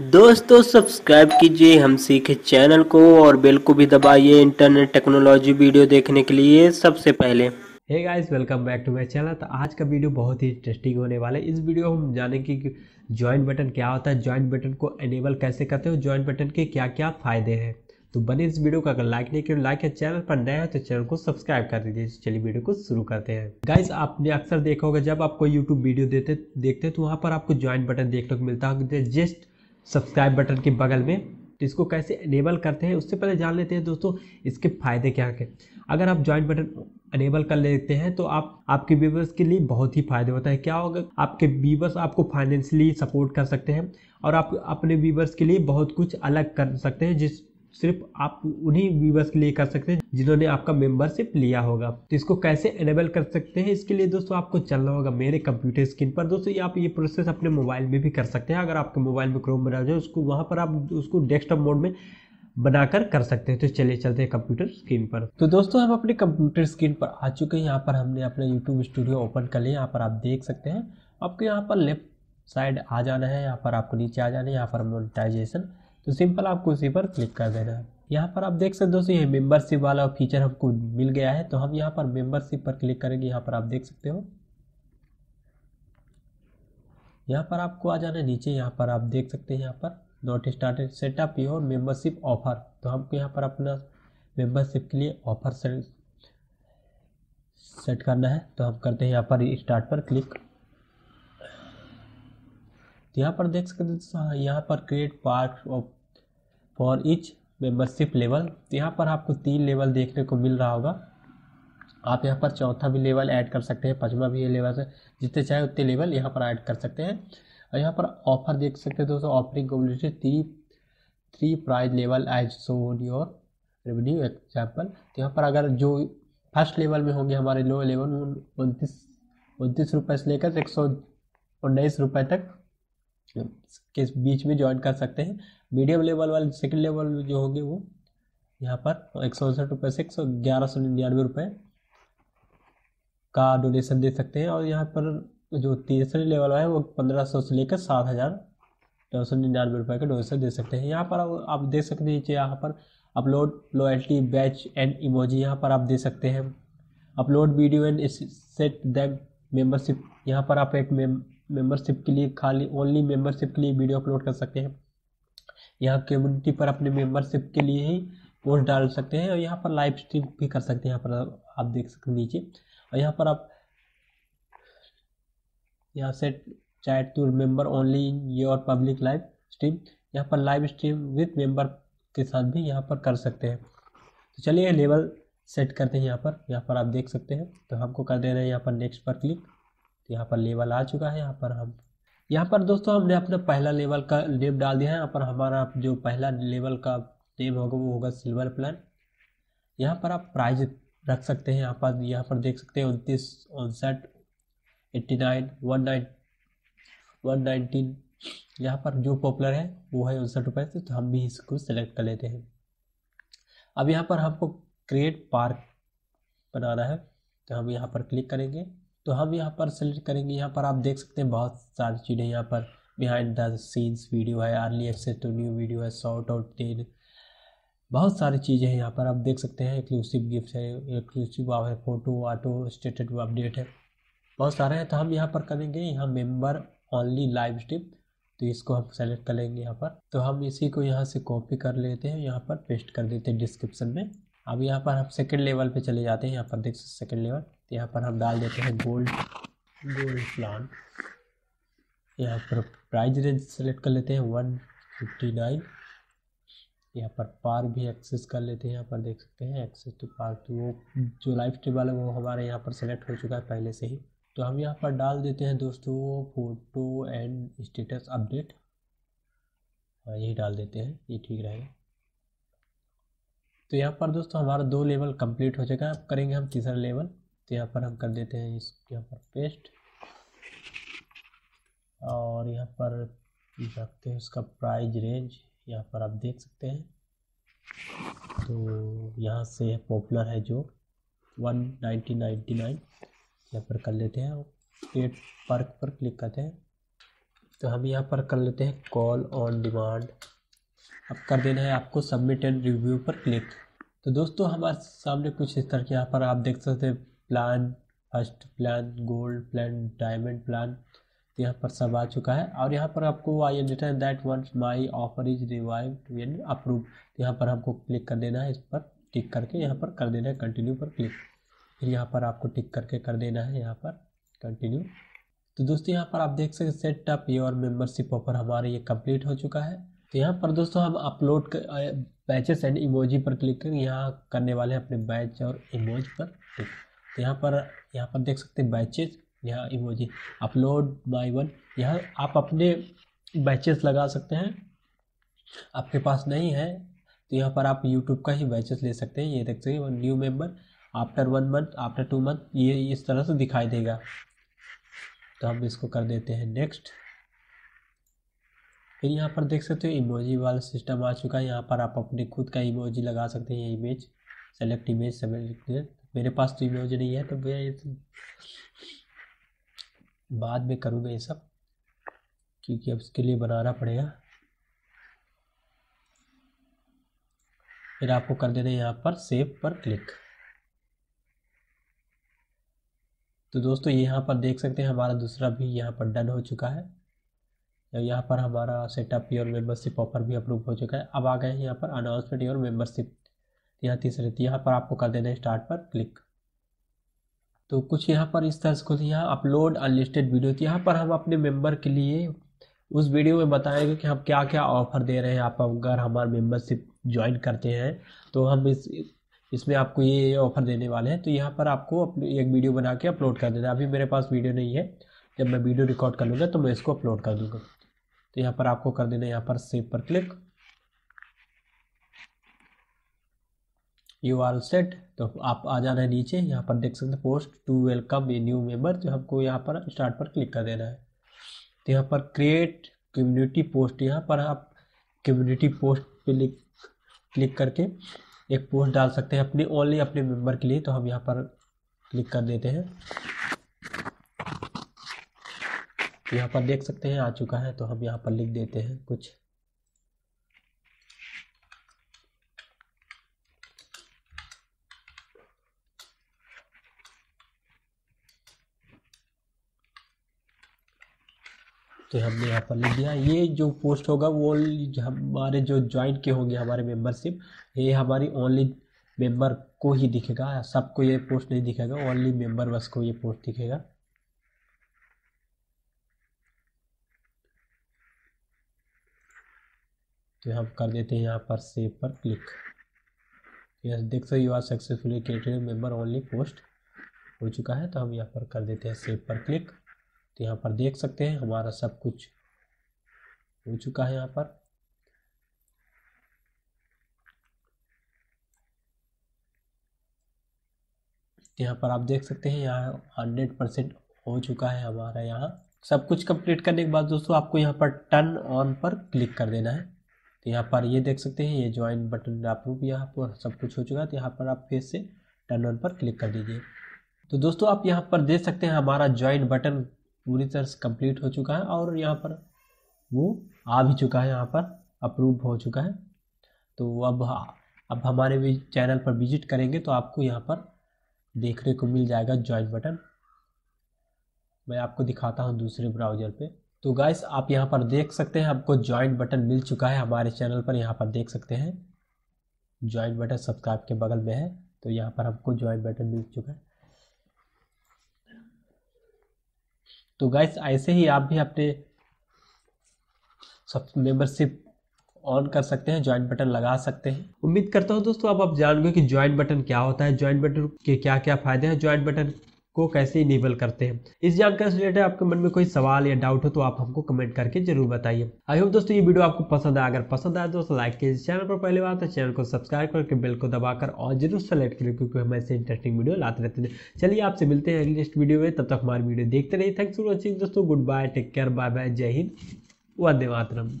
दोस्तों सब्सक्राइब कीजिए हम सीखे चैनल को और बेल को भी दबाइए इंटरनेट टेक्नोलॉजी वीडियो देखने के लिए सबसे पहले। Hey guys welcome back to my channel तो आज का वीडियो बहुत ही इंटरेस्टिंग होने वाला है। इस वीडियो हम जानेंगे कि ज्वाइंट बटन क्या होता है ज्वाइंट बटन को एनेबल कैसे करते हो ज्वाइंट बटन के क्या क्या फ़ायदे हैं। तो बने इस वीडियो को अगर लाइक नहीं किया लाइक या चैनल पर नया है तो चैनल को सब्सक्राइब कर दीजिए। चलिए वीडियो को शुरू करते हैं। गाइस आपने अक्सर देखा होगा, जब आप कोई यूट्यूब वीडियो देते, देखते हैं तो वहाँ पर आपको ज्वाइंट बटन देखने को मिलता है जस्ट सब्सक्राइब बटन के बगल में तो इसको कैसे अनेबल करते हैं, उससे पहले जान लेते हैं दोस्तों, इसके फ़ायदे क्या हैं। अगर आप ज्वाइंट बटन अनेबल कर लेते हैं तो आप, आपके व्यूवर्स के लिए बहुत ही फ़ायदे होता है। क्या होगा, आपके व्यूवर्स आपको फाइनेंशियली सपोर्ट कर सकते हैं और आप अपने व्यूवर्स के लिए बहुत कुछ अलग कर सकते हैं, जिस सिर्फ़ आप उन्हीं व्यूवर्स के लिए कर सकते हैं जिन्होंने आपका मेंबरशिप लिया होगा। तो इसको कैसे एनेबल कर सकते हैं, इसके लिए दोस्तों आपको चलना होगा मेरे कंप्यूटर स्क्रीन पर। दोस्तों आप ये प्रोसेस अपने मोबाइल में भी कर सकते हैं। अगर आपके मोबाइल में क्रोम बना जाए, उसको वहाँ पर आप उसको डेस्कटॉप मोड में बनाकर कर सकते हैं। तो चलिए चलते हैं कंप्यूटर स्क्रीन पर। तो दोस्तों, हम अपने कंप्यूटर स्क्रीन पर आ चुके हैं। यहाँ पर हमने अपना यूट्यूब स्टूडियो ओपन कर लिया। यहाँ पर आप देख सकते हैं। आपको यहाँ पर लेफ़्ट साइड आ जाना है। यहाँ पर आपको नीचे आ जाना है। यहाँ पर मोनिटाइजेशन तो सिंपल आपको उसी पर क्लिक कर देना है। यहाँ पर आप देख सकते हो दोस्तों ये मेंबरशिप वाला फीचर हमको मिल गया है। तो हम यहाँ पर मेंबरशिप पर क्लिक करेंगे। यहाँ पर आप देख सकते हो। यहाँ पर आपको आ जाना नीचे। यहाँ पर आप देख सकते हैं यहाँ पर note started setup your membership offer तो हमको यहाँ पर अपना मेंबरशिप के लिए ऑफ़र सेट करना है। तो हम करते हैं यहाँ पर स्टार्ट पर क्लिक। तो यहाँ पर देख सकते हैं यहाँ पर create part of for each membership level तो यहाँ पर आपको तीन लेवल देखने को मिल रहा होगा। आप यहाँ पर चौथा भी लेवल ऐड कर सकते हैं, पाँचवा भी लेवल है। जितने चाहे उतने लेवल यहाँ पर ऐड कर सकते हैं। और यहाँ पर ऑफ़र देख सकते हैं दोस्तों offering community three three prize level as so your revenue example तो यहाँ पर अगर जो फ़र्स्ट लेवल में होंगे हमारे लो लेवल उनतीस उनतीस रुपये से लेकर एक सौ उन्नीस रुपये तक के बीच में ज्वाइन कर सकते हैं। मीडियम लेवल वाले सेकंड लेवल जो होंगे वो, यहाँ पर एक सौ उनसठ रुपये से एक सौ ग्यारह सौ निन्यानवे रुपये का डोनेशन दे सकते हैं। और यहाँ पर जो तीसरे लेवल है, वो पंद्रह सौ से लेकर सात हज़ार नौ सौ निन्यानवे रुपये का डोनेशन दे सकते हैं। यहाँ पर आप देख सकते हैं नीचे यहाँ पर upload loyalty badge and emoji यहाँ पर आप दे सकते हैं। Upload video and set them membership यहाँ पर आप एक मेंबरशिप के लिए खाली ओनली मेंबरशिप के लिए वीडियो अपलोड कर सकते हैं। यहाँ कम्युनिटी पर अपने मेंबरशिप के लिए ही पोस्ट डाल सकते हैं और यहाँ पर लाइव स्ट्रीम भी कर सकते हैं। यहाँ पर आप देख सकते नीचे। और यहाँ पर आप, यहाँ से chat to member only in your public live stream यहाँ पर लाइव स्ट्रीम विथ मेंबर के साथ भी यहाँ पर कर सकते हैं। तो चलिए लेवल सेट करते हैं यहाँ पर। यहाँ पर आप देख सकते हैं। तो हमको कर देना है यहाँ पर नेक्स्ट पर क्लिक तो यहाँ पर लेवल आ चुका है, यहाँ पर हम, यहाँ पर दोस्तों हमने अपना पहला लेवल का नेम डाल दिया है, यहाँ पर हमारा जो पहला लेवल का नेम होगा, वो होगा सिल्वर प्लान। यहाँ पर आप प्राइज रख सकते हैं, यहाँ पर यहाँ पर देख सकते हैं उनतीस, उनसठ, eighty nine, one nine, one nineteen, यहाँ पर जो पॉपुलर है, वो है उनसठ रुपये से तो हम भी इसको सेलेक्ट कर लेते हैं। अब यहाँ पर हमको क्रिएट पार्क बनाना है तो हम यहाँ पर क्लिक करेंगे। तो हम यहाँ पर सेलेक्ट करेंगे। यहाँ पर आप देख सकते हैं बहुत सारी चीज़ें यहाँ पर। बिहाइंड द सीन्स वीडियो है early access to new video है शॉर्ट आउट टेन बहुत सारी चीज़ें हैं यहाँ पर। आप देख सकते हैं एक्लूसिव गिफ्ट है एक्लूसिव है फ़ोटो ऑटो स्टेटड अपडेट है। बहुत सारे हैं तो हम यहाँ पर करेंगे। यहाँ मेंबर ओनली लाइव स्ट्रीम तो इसको हम सेलेक्ट कर लेंगे यहाँ पर। तो हम इसी को यहाँ से कॉपी कर लेते हैं, यहाँ पर पेस्ट कर देते हैं डिस्क्रिप्शन में। अब यहाँ पर हम सेकेंड लेवल पे चले जाते हैं। यहाँ पर देख सकते सेकेंड लेवल तो यहाँ पर हम डाल देते हैं गोल्ड गोल्ड प्लान यहाँ पर प्राइस रेंज सेलेक्ट कर लेते हैं वन फिफ्टी नाइन यहाँ पर पार भी एक्सेस कर लेते हैं। यहाँ पर देख सकते हैं एक्सेस टू पार तो वो जो लाइफ स्ट्रीम वाला वो हमारे यहाँ पर सेलेक्ट हो चुका है पहले से ही। तो हम यहाँ पर डाल देते हैं दोस्तों फ़ोटो एंड स्टेटस अपडेट हाँ यही डाल देते हैं। ये ठीक रहेगा। तो यहाँ पर दोस्तों हमारा दो लेवल कंप्लीट हो है। अब करेंगे हम तीसरा लेवल। तो यहाँ पर हम कर देते हैं इस यहाँ पर पेस्ट और यहाँ पर रखते हैं उसका प्राइस रेंज यहाँ पर आप देख सकते हैं। तो यहाँ से पॉपुलर है जो वन नाइनटी नाइन्टी नाइन यहाँ पर कर लेते हैं। पेट पार्क पर क्लिक करते हैं। तो हम यहाँ पर कर लेते हैं कॉल ऑन डिमांड अब कर देना है आपको सबमिट एंड रिव्यू पर क्लिक तो दोस्तों, हमारे सामने कुछ इस तरह के यहाँ पर आप देख सकते हैं। Plan first plan gold plan diamond plan यहाँ पर सब आ चुका है। और यहाँ पर आपको I understand that once my offer is revive यानी अप्रूव यहाँ पर हमको क्लिक कर देना है, इस पर टिक करके यहाँ पर कर देना है कंटिन्यू पर क्लिक फिर यहाँ पर आपको टिक करके कर देना है, यहाँ पर कंटिन्यू तो दोस्तों, यहाँ पर आप देख सकते set up your membership offer हमारे ये कंप्लीट हो चुका है। तो यहाँ पर दोस्तों हम अपलोड बैचेस एंड इमोजी पर क्लिक कर यहाँ करने वाले हैं अपने बैच और इमोज पर क्लिक तो यहाँ पर यहाँ पर देख सकते हैं बैचेस यहाँ इमोजी अपलोड माई वन यहाँ आप अपने बैचेस लगा सकते हैं। आपके पास नहीं है तो यहाँ पर आप यूट्यूब का ही बैचेस ले सकते हैं। ये देख सकते हैं new member after one month after two month ये, इस तरह से दिखाई देगा। तो हम इसको कर देते हैं नेक्स्ट फिर यहाँ पर देख सकते हो इमोजी वाला सिस्टम आ चुका है। यहाँ पर आप अपने खुद का इमोजी लगा सकते हैं इमेज सेलेक्ट इमेज सेलेक्ट मेरे पास तो इमोजी नहीं है तो ये तो बाद में करूँगा ये सब, क्योंकि अब इसके लिए बनाना पड़ेगा। फिर आपको कर देना है यहाँ पर सेव पर क्लिक तो दोस्तों यहाँ पर देख सकते हैं, हमारा दूसरा भी यहाँ पर डन हो चुका है। यहाँ पर हमारा सेटअप योर मेंबरशिप ऑफ़र भी अप्रूव हो चुका है। अब आ गए हैं यहाँ पर अनाउंसमेंट योर मेंबरशिप यहाँ तीसरे तो यहाँ पर आपको कर देना है स्टार्ट पर क्लिक तो कुछ यहाँ पर इस तरह से यहाँ अपलोड अनलिस्टेड वीडियो तो यहाँ पर हम अपने मेंबर के लिए उस वीडियो में बताएँगे कि हम क्या क्या ऑफ़र दे रहे हैं। आप अगर हमारा मेंबरशिप ज्वाइन करते हैं तो हम इस, इसमें आपको ये ऑफ़र देने वाले हैं। तो यहाँ पर आपको अपनी एक वीडियो बना के अपलोड कर देना। अभी मेरे पास वीडियो नहीं है। जब मैं वीडियो रिकॉर्ड कर लूँगा तो मैं इसको अपलोड कर दूँगा। तो यहाँ पर आपको कर देना यहाँ पर सेव पर क्लिक यू आर सेट तो आप आ जाना है नीचे, यहाँ पर देख सकते हैं post to welcome a new member तो हमको यहाँ पर स्टार्ट पर क्लिक कर देना है। तो यहाँ पर क्रिएट कम्युनिटी पोस्ट यहाँ पर आप कम्युनिटी पोस्ट पे क्लिक करके एक पोस्ट डाल सकते हैं अपने ओनली अपने मेंबर के लिए. तो हम यहाँ पर क्लिक कर देते हैं। यहाँ पर देख सकते हैं, आ चुका है तो हम यहाँ पर लिख देते हैं कुछ। तो हमने यहाँ पर लिख दिया, ये जो पोस्ट होगा वो हमारे जो ज्वाइन के होंगे, हमारे मेंबरशिप ये हमारी ओनली मेंबर को ही दिखेगा, सबको ये पोस्ट नहीं दिखेगा ओनली मेंबर बस को ये पोस्ट दिखेगा। तो हम कर देते हैं यहाँ पर सेव पर क्लिक यस देख सकते you are successfully created member only post हो चुका है तो हम यहाँ पर कर देते हैं सेव पर क्लिक तो यहाँ पर देख सकते हैं, हमारा सब कुछ हो चुका है यहाँ पर। यहाँ पर आप देख सकते हैं, यहाँ हंड्रेड परसेंट हो चुका है हमारा यहाँ। सब कुछ कंप्लीट करने के बाद दोस्तों, आपको यहाँ पर टर्न ऑन पर क्लिक कर देना है। तो यहाँ पर ये देख सकते हैं, ये ज्वाइन बटन अप्रूव यहाँ पर सब कुछ हो चुका है तो यहाँ पर आप फिर से टर्न ऑन पर क्लिक कर दीजिए। तो दोस्तों, आप यहाँ पर देख सकते हैं, हमारा ज्वाइन बटन पूरी तरह से कंप्लीट हो चुका है और यहाँ पर वो आ भी चुका है, यहाँ पर अप्रूव हो चुका है। तो अब अब हमारे भी चैनल पर विज़िट करेंगे तो आपको यहाँ पर देखने को मिल जाएगा ज्वाइन बटन मैं आपको दिखाता हूँ दूसरे ब्राउज़र पे। तो गाइस आप यहाँ पर देख सकते हैं, आपको ज्वाइंट बटन मिल चुका है हमारे चैनल पर, यहाँ पर देख सकते हैं। ज्वाइन बटन सब्सक्राइब के बगल में है तो यहाँ पर हमको ज्वाइन बटन मिल चुका है। तो गाइस ऐसे ही आप भी अपने सब मेंबरशिप ऑन कर सकते हैं ज्वाइन बटन लगा सकते हैं। उम्मीद करता हूँ दोस्तों अब आप जान गए कि ज्वाइंट बटन क्या होता है ज्वाइंट बटन के क्या क्या फ़ायदे हैं ज्वाइंट बटन को कैसे इनेबल करते हैं। इस जानकारी से रिलेटेड आपके मन में कोई सवाल या डाउट हो तो आप हमको कमेंट करके ज़रूर बताइए। आई होप दोस्तों ये वीडियो आपको पसंद आया। अगर पसंद आया दोस्तों लाइक कीजिए। चैनल पर पहले बार तो चैनल को सब्सक्राइब करके बेल को दबाकर और ज़रूर सेलेक्ट करिए क्योंकि हम ऐसे इंटरेस्टिंग वीडियो लाते रहते हैं। चलिए आपसे मिलते हैं नेक्स्ट वीडियो में। तब तक हमारी वीडियो देखते रहिए। थैंक्स फॉर वॉचिंग दोस्तों। Good bye take care bye bye जय हिंद। वंदे मातरम।